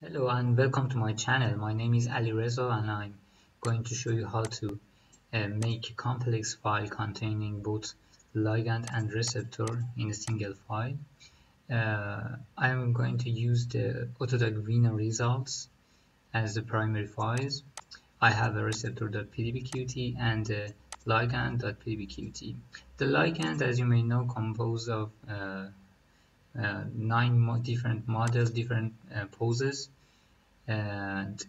Hello and welcome to my channel. My name is Ali Reza and I'm going to show you how to uh, make a complex file containing both ligand and receptor in a single file. Uh, I'm going to use the Autodock Vina results as the primary files. I have a receptor.pdbqt and a ligand.pdbqt. The ligand, as you may know, composed of uh, uh, nine mo different models, different uh, poses, and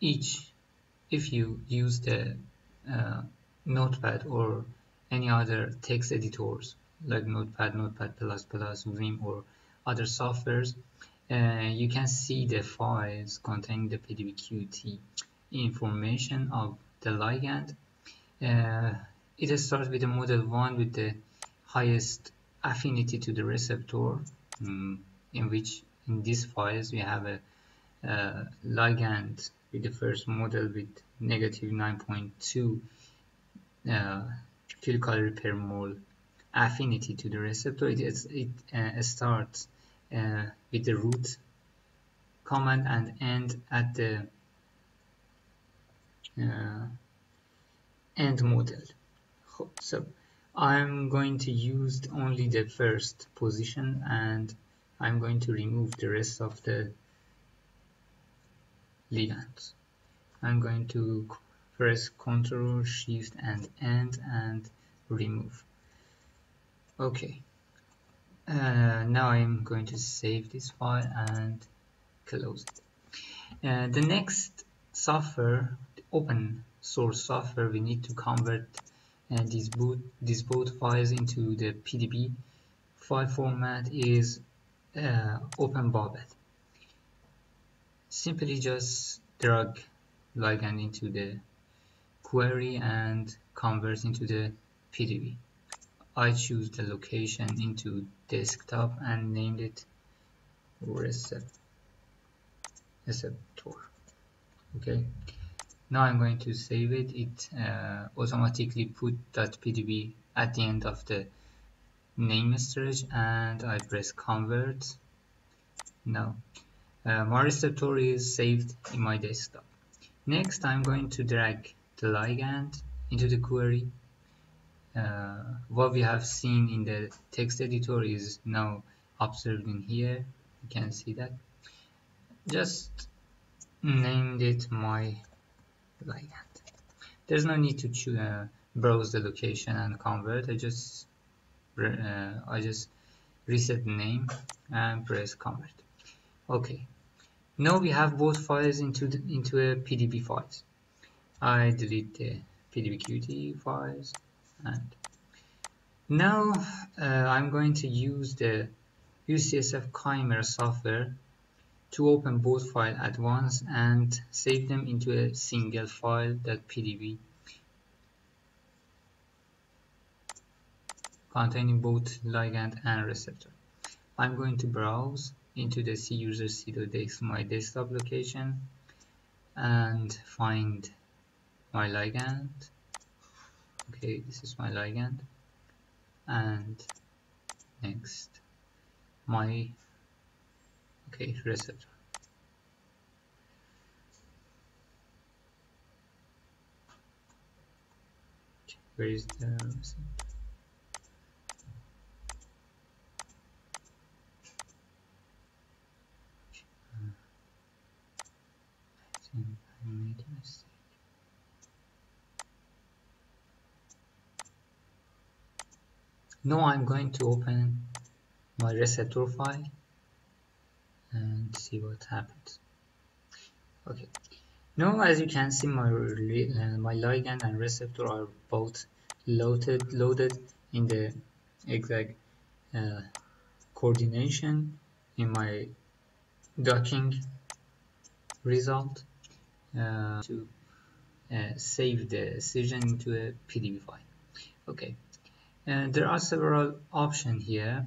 each, if you use the uh, Notepad or any other text editors like Notepad, Notepad++, Vim, or other softwares, uh, you can see the files containing the PDBQT information of the ligand. Uh, it starts with the model 1 with the highest affinity to the receptor um, in which in these files we have a, a ligand with the first model with negative 9.2 uh, per mole affinity to the receptor. It, is, it uh, starts uh, with the root command and end at the uh, end model. So I'm going to use only the first position and I'm going to remove the rest of the ligands. I'm going to press Ctrl Shift and End and remove. Okay. Uh, now I'm going to save this file and close it. Uh, the next software, the open source software, we need to convert and these both these both files into the PDB file format is uh, OpenBabel. Simply just drag ligand into the query and convert into the PDB. I choose the location into desktop and named it receptor. Okay now I'm going to save it. It uh, automatically put that pdb at the end of the name storage and I press convert. Now uh, my receptor is saved in my desktop. Next I'm going to drag the ligand into the query. Uh, what we have seen in the text editor is now observed in here. You can see that. Just named it my like that. There's no need to choose, uh, browse the location and convert. I just uh, I just reset the name and press convert. Okay. Now we have both files into the, into a PDB files. I delete the PDBQT files and now uh, I'm going to use the UCSF Chimera software to open both files at once and save them into a single file .pdb containing both ligand and receptor. I'm going to browse into the cuser c.dex my desktop location and find my ligand okay this is my ligand and next my okay reset. Where is the receptor I think I made a mistake now I'm going to open my receptor file and see what happens. Okay. Now as you can see my uh, my ligand and receptor are both loaded loaded in the exact uh, coordination in my docking result uh, to uh, save the decision into a PDB file. Okay. And there are several options here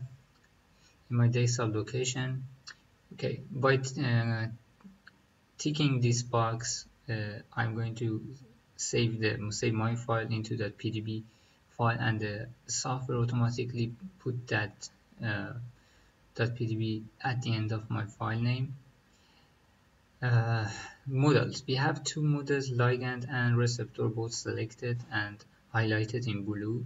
in my desktop location okay by uh, ticking this box uh, I'm going to save the save my file into that PDB file and the software automatically put that uh, that PDB at the end of my file name. Uh, models. We have two models ligand and receptor both selected and highlighted in blue.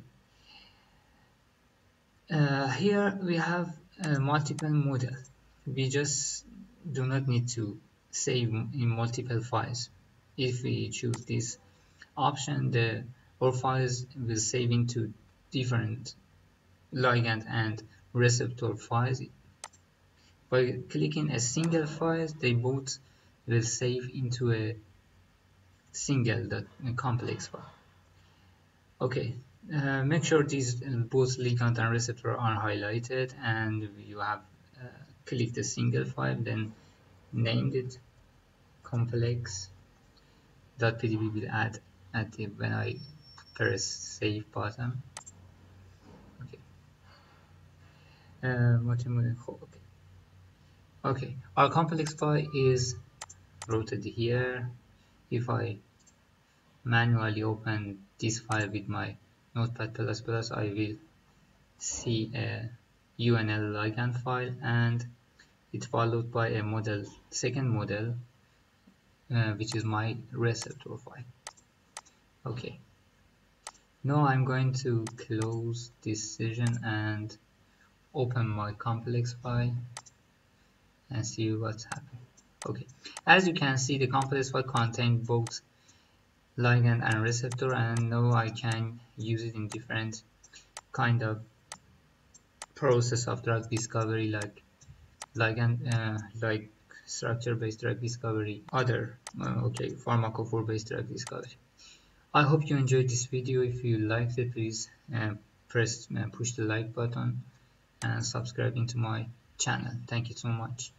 Uh, here we have uh, multiple models we just do not need to save in multiple files. If we choose this option the our files will save into different ligand and receptor files. By clicking a single file they both will save into a single that complex file. Okay uh, make sure these uh, both ligand and receptor are highlighted and you have uh, clicked a single file then named it complex .pdb will add at the when I press save button. Okay. Uh, okay. Okay our complex file is routed here. If I manually open this file with my notepad++ plus I will see a UNL ligand file and it's followed by a model second model uh, which is my receptor file. Okay. Now I'm going to close this session and open my complex file and see what's happening. Okay. As you can see the complex file contains both ligand and receptor and now I can use it in different kind of process of drug discovery like ligand uh, like structure based drug discovery other uh, okay pharmacophore based drug discovery. I hope you enjoyed this video. If you liked it please uh, press uh, push the like button and subscribe into my channel. Thank you so much